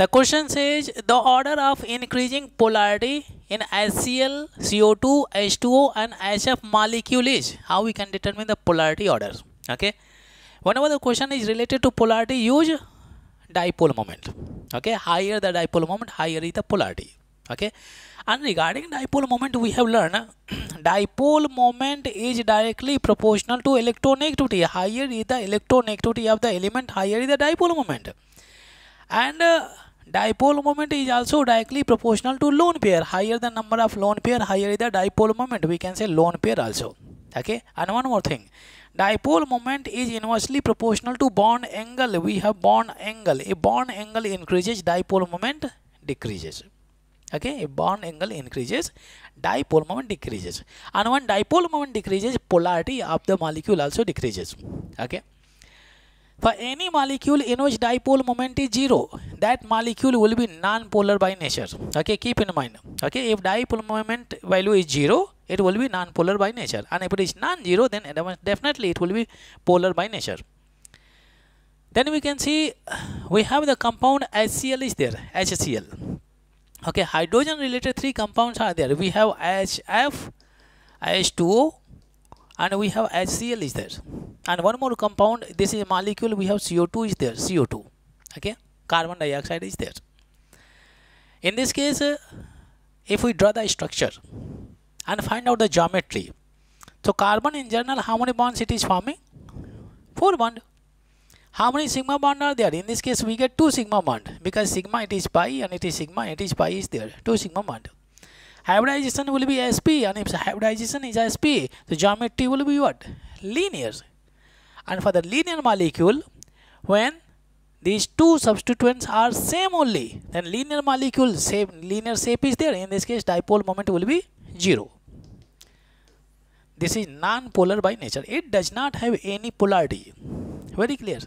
The question says the order of increasing polarity in HCl, CO2, H2O and HF molecule is how we can determine the polarity order. Okay. Whenever the question is related to polarity, use dipole moment. Okay. Higher the dipole moment, higher is the polarity. Okay. And regarding dipole moment, we have learned dipole moment is directly proportional to electronegativity. Higher is the electronegativity of the element, higher is the dipole moment. And uh, dipole moment is also directly proportional to lone pair higher the number of lone pair higher is the dipole moment we can say lone pair also okay and one more thing dipole moment is inversely proportional to bond angle we have bond angle a bond angle increases dipole moment decreases okay a bond angle increases dipole moment decreases and when dipole moment decreases polarity of the molecule also decreases okay for any molecule in which dipole moment is zero, that molecule will be non-polar by nature. Okay, keep in mind. Okay, if dipole moment value is zero, it will be non-polar by nature. And if it is non-zero, then definitely it will be polar by nature. Then we can see we have the compound HCl is there, HCl. Okay, hydrogen related three compounds are there. We have HF, H2O, and we have HCl is there and one more compound this is a molecule we have CO2 is there CO2 okay carbon dioxide is there. In this case if we draw the structure and find out the geometry so carbon in general how many bonds it is forming? Four bond. How many sigma bond are there? In this case we get two sigma bond because sigma it is pi and it is sigma it is pi is there. Two sigma bond. Hybridization will be sp and if hybridization is sp the geometry will be what? Linear. And for the linear molecule when these two substituents are same only. Then linear molecule same linear shape is there. In this case dipole moment will be zero. This is non-polar by nature. It does not have any polarity. Very clear.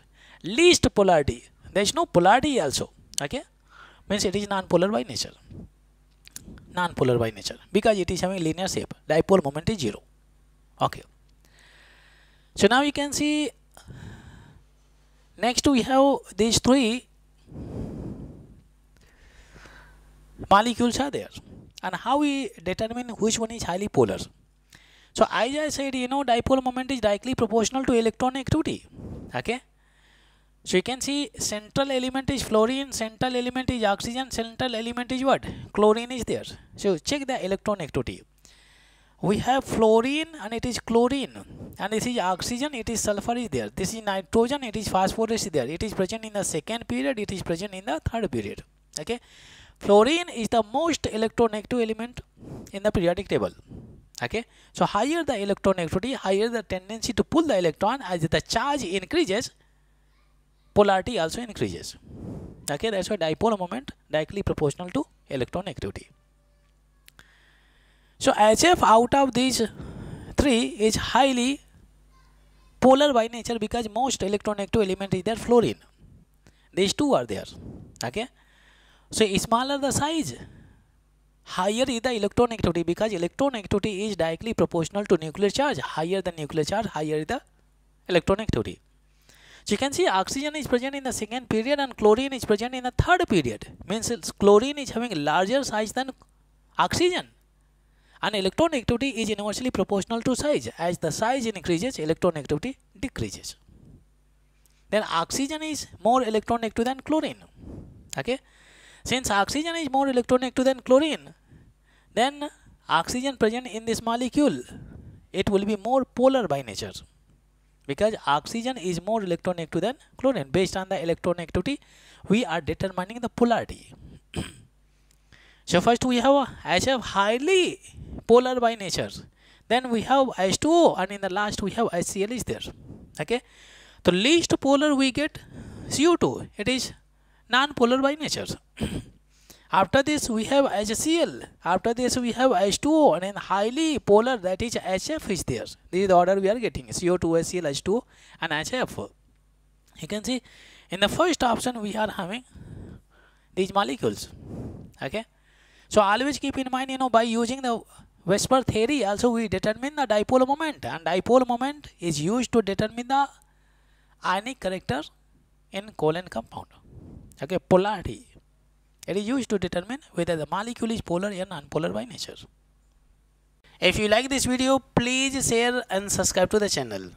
Least polarity. There is no polarity also. Okay? Means it is non-polar by nature. Non-polar by nature. Because it is having linear shape. Dipole moment is zero. Okay. So now you can see next we have these three molecules are there. And how we determine which one is highly polar? So as i said you know dipole moment is directly proportional to electronegativity. Okay? So you can see central element is fluorine central element is oxygen central element is what? Chlorine is there. So check the electronegativity we have fluorine and it is chlorine. And this is oxygen it is sulfur is there. This is nitrogen it is phosphorus is there. It is present in the second period it is present in the third period. Okay? Fluorine is the most electronegative element in the periodic table. Okay? So higher the electronegativity higher the tendency to pull the electron. As the charge increases polarity also increases. Okay? That's why dipole moment directly proportional to electronegativity so HF out of these three is highly polar by nature because most electronegative element is there fluorine. These two are there. Okay. So smaller the size, higher is the electronegativity because electronegativity is directly proportional to nuclear charge. Higher the nuclear charge, higher is the electronegativity. So you can see oxygen is present in the second period and chlorine is present in the third period. Means chlorine is having larger size than oxygen and electronegativity is inversely proportional to size as the size increases electronegativity decreases then oxygen is more electronegative than chlorine okay since oxygen is more electronegative than chlorine then oxygen present in this molecule it will be more polar by nature because oxygen is more electronegative than chlorine based on the electronegativity we are determining the polarity so first we have HF highly polar by nature. Then we have H2O and in the last we have HCl is there. Okay? The least polar we get CO2 it is non-polar by nature. After this we have HCl after this we have H2O and then highly polar that is HF is there. This is the order we are getting. CO2 HCl H2O and HF you can see in the first option we are having these molecules. Okay? So always keep in mind you know by using the VSEPR theory also we determine the dipole moment and dipole moment is used to determine the ionic character in covalent compound. Okay, polarity. It is used to determine whether the molecule is polar or nonpolar by nature. If you like this video, please share and subscribe to the channel.